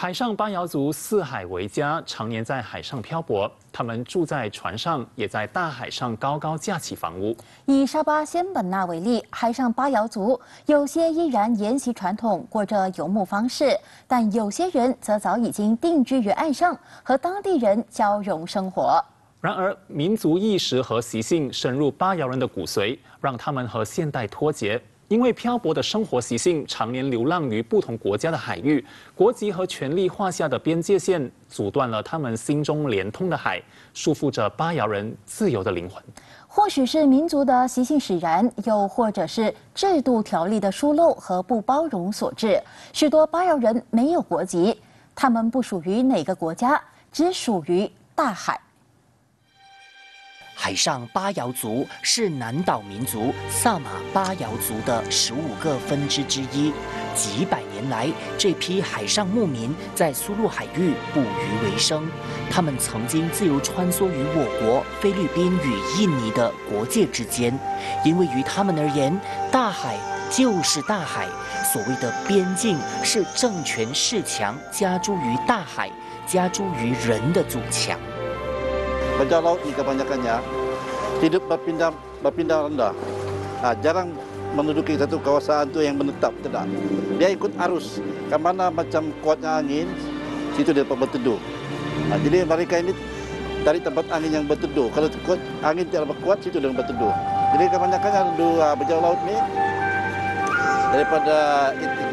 海上巴瑶族四海为家，常年在海上漂泊。他们住在船上，也在大海上高高架起房屋。以沙巴仙本那为例，海上巴瑶族有些依然沿袭传统，过着游牧方式；但有些人则早已经定居于岸上，和当地人交融生活。然而，民族意识和习性深入巴瑶人的骨髓，让他们和现代脱节。因为漂泊的生活习性，常年流浪于不同国家的海域，国籍和权力划下的边界线，阻断了他们心中连通的海，束缚着巴瑶人自由的灵魂。或许是民族的习性使然，又或者是制度条例的疏漏和不包容所致，许多巴瑶人没有国籍，他们不属于哪个国家，只属于大海。海上巴瑶族是南岛民族萨马巴瑶族的十五个分支之一。几百年来，这批海上牧民在苏禄海域捕鱼为生。他们曾经自由穿梭于我国菲律宾与印尼的国界之间，因为于他们而言，大海就是大海。所谓的边境，是政权势强加诸于大海、加诸于人的阻墙。bajau laut ni kebanyakannya hidup berpindah berpindah rendah. Ha, jarang menduduki satu kawasan tu yang menetap tidak. Dia ikut arus. Ke mana macam kuatnya angin, situ dia dapat berteduh. Ha, jadi mereka ini dari tempat angin yang berteduh. Kalau kuat, angin tidak kuat, situ dia berteduh. Jadi kebanyakannya dua bajau laut ni daripada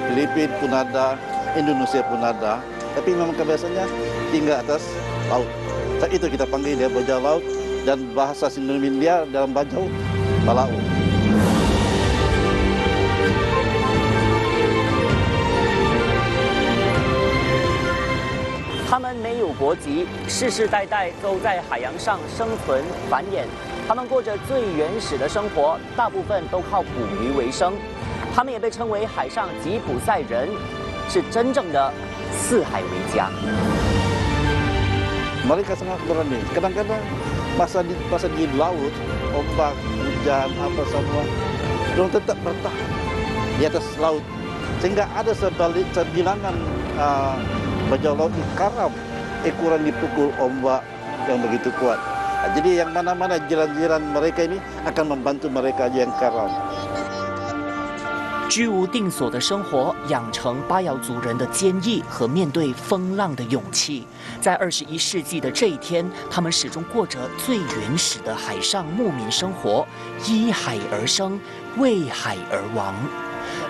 Filipina pun ada, Indonesia pun ada. Tapi memang kebiasaannya tinggal atas laut. Itu kita panggil dia bajau laut dan bahasa dalam. 他们没有国籍，世世代代都在海洋上生存繁衍。他们过着最原始的生活，大部分都靠捕鱼为生。他们也被称为海上吉普赛人，是真正的四海为家。mereka sangat berani. Kadang-kadang masa di, masa di laut, ombak, hujan, apa semua, mereka tetap bertahan di atas laut. Sehingga ada sebalik sebilangan uh, bajau laut karam ekoran dipukul ombak yang begitu kuat. Jadi yang mana-mana jiran-jiran mereka ini akan membantu mereka yang karam. 居无定所的生活，养成巴瑶族人的坚毅和面对风浪的勇气。在二十一世纪的这一天，他们始终过着最原始的海上牧民生活，依海而生，为海而亡。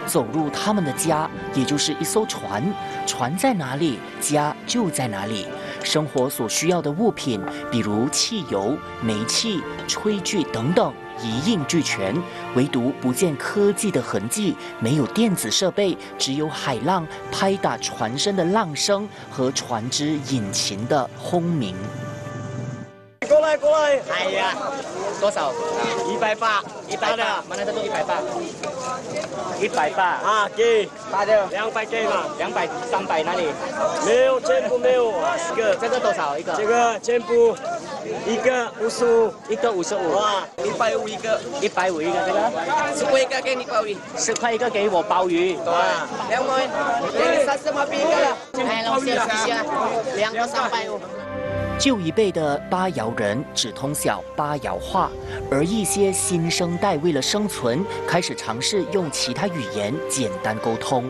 走入他们的家，也就是一艘船。船在哪里，家就在哪里。生活所需要的物品，比如汽油、煤气、炊具等等。一应俱全，唯独不见科技的痕迹，没有电子设备，只有海浪拍打船身的浪声和船只引擎的轰鸣。过来，过来！哎呀，多少？一百八，一百的，马来西一百八，一百八啊，给，八的，两百给嘛，两百、三百哪里？没有，全部没有。这个，这个多少一个？这个全部一个五十五，一个五十五。哇，一百五一个，一百五一个这个。十块一个给你鲍鱼，十块一个给我鲍鱼。哇，两块，给你三十毛币一个了。哎，老师，谢谢，两个三百五。旧一辈的巴瑶人只通晓巴瑶话，而一些新生代为了生存，开始尝试用其他语言简单沟通。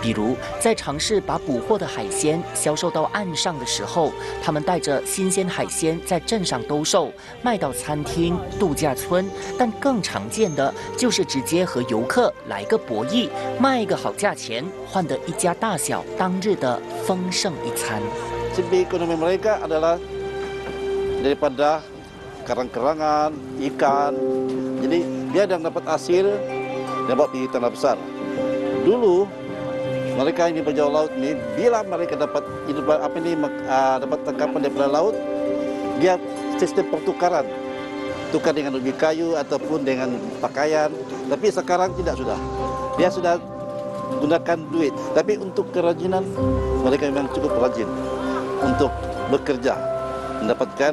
比如，在尝试把捕获的海鲜销售到岸上的时候，他们带着新鲜海鲜在镇上兜售，卖到餐厅、度假村。但更常见的就是直接和游客来个博弈，卖一个好价钱，换得一家大小当日的丰盛一餐。Daripada kerang-kerangan, ikan. Jadi dia yang dapat hasil dapat pergi tanah besar. Dulu mereka ini berjauh laut ni bila mereka dapat apa ini uh, dapat tangkapan daripada laut dia sistem pertukaran tukar dengan ubi kayu ataupun dengan pakaian tapi sekarang tidak sudah dia sudah gunakan duit tapi untuk kerajinan mereka memang cukup rajin untuk bekerja mendapatkan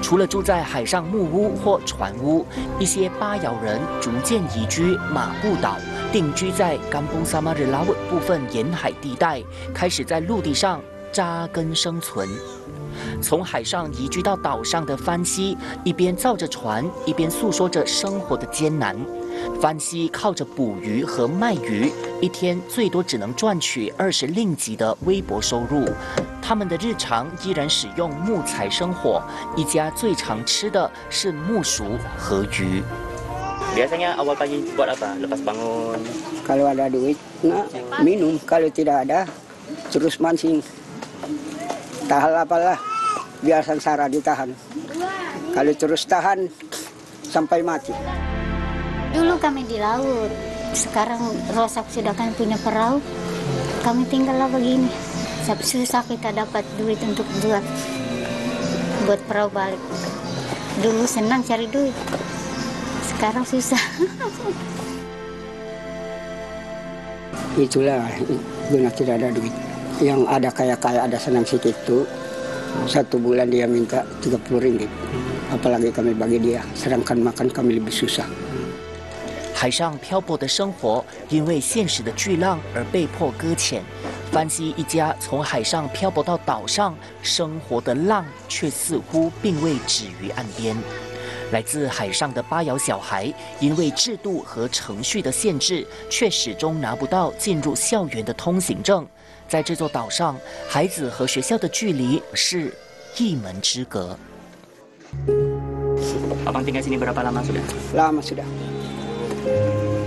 除了住在海上木屋或船屋，一些巴瑶人逐渐移居马布岛，定居在甘崩萨马日拉沃部分沿海地带，开始在陆地上扎根生存。从海上移居到岛上的番西，一边造着船，一边诉说着生活的艰难。番西靠着捕鱼和卖鱼，一天最多只能赚取二十令吉的微薄收入。他们的日常依然使用木材生火，一家最常吃的是木薯和鱼。Biasanya awal pagi buat apa? Lepas bangun. Kalau ada duit, nak minum. Kalau tidak ada, terus mancing. Tahan apalah, biar sengsara ditahan. Kalau terus tahan, sampai mati. Dulu kami di laut, sekarang Rosak sudah kan punya perahu. Kami tinggallah begini. Susah kita dapat duit untuk buat buat perahu balik. Dulu senang cari duit, sekarang susah. Itulah guna tidak ada duit. Yang ada kaya-kaya ada senang sedikit itu satu bulan dia minta 30 ringgit. Apalagi kami bagi dia, sedangkan makan kami lebih susah. 海上漂泊的生活因为现实的巨浪而被迫搁浅。番西一家从海上漂泊到岛上，生活的浪却似乎并未止于岸边。来自海上的巴瑶小孩，因为制度和程序的限制，却始终拿不到进入校园的通行证。在这座岛上，孩子和学校的距离是一门之隔。Abang tinggal sini berapa lama sudah? Lama sudah.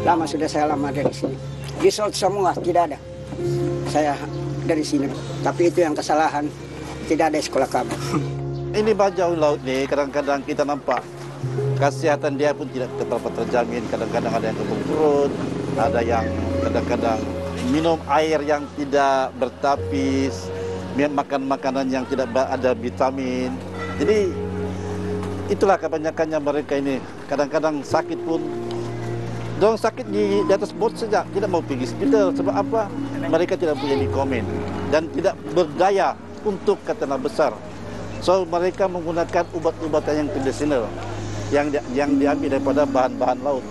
Lama sudah saya lama dari sini. Di Salt semua tidak ada. Saya dari sini. Tapi itu yang kesalahan. Tidak ada sekolah kami. Ini bajau laut ni kadang-kadang kita nampak kesihatan dia pun tidak terberapa terjamin. Kadang-kadang ada yang kebun perut, ada yang kadang-kadang minum air yang tidak bertapis, makan makanan yang tidak ada vitamin. Jadi itulah kebanyakannya mereka ini. Kadang-kadang sakit pun Dorang sakit di, di atas bot saja, tidak mau pergi hospital. Sebab apa? Mereka tidak punya komen dan tidak berdaya untuk ke tanah besar. So mereka menggunakan ubat-ubatan yang tradisional yang di, yang diambil daripada bahan-bahan laut.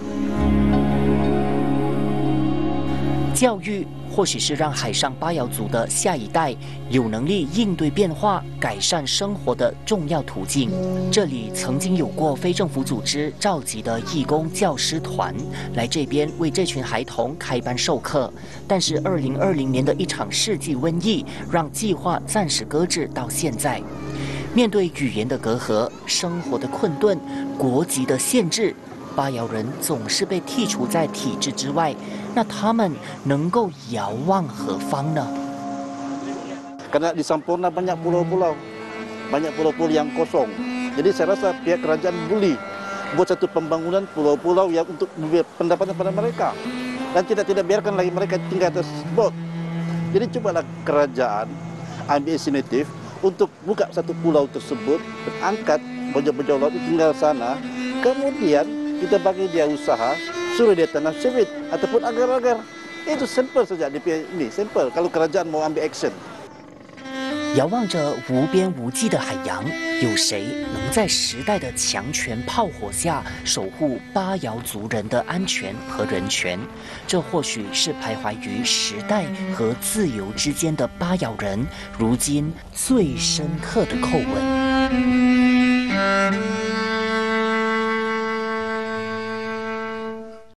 教育或许是让海上巴瑶族的下一代有能力应对变化、改善生活的重要途径。这里曾经有过非政府组织召集的义工教师团来这边为这群孩童开班授课，但是2020年的一场世纪瘟疫让计划暂时搁置到现在。面对语言的隔阂、生活的困顿、国籍的限制。巴瑶人总是被剔除在体制之外，那他们能够遥望何方呢？Karena di Sampurna banyak pulau-pulau, banyak pulau-pulau yang kosong. Jadi saya rasa pihak kerajaan boleh buat satu pembangunan pulau-pulau yang untuk pendapatan pada mereka dan tidak tidak biarkan lagi mereka tinggal atas bot. Jadi cubalah kerajaan ambil inisiatif untuk buka satu pulau tersebut, angkat bajau-bajau laut tinggal sana, kemudian kita bagi dia usaha, suruh dia tanam sawit ataupun agar-agar. Itu simple saja di ini, simple kalau kerajaan mau ambil action. 遥望着无边无际的海洋，有谁能在时代的强权炮火下守护巴瑶族人的安全和人权？这或许是徘徊于时代和自由之间的巴瑶人如今最深刻的叩问。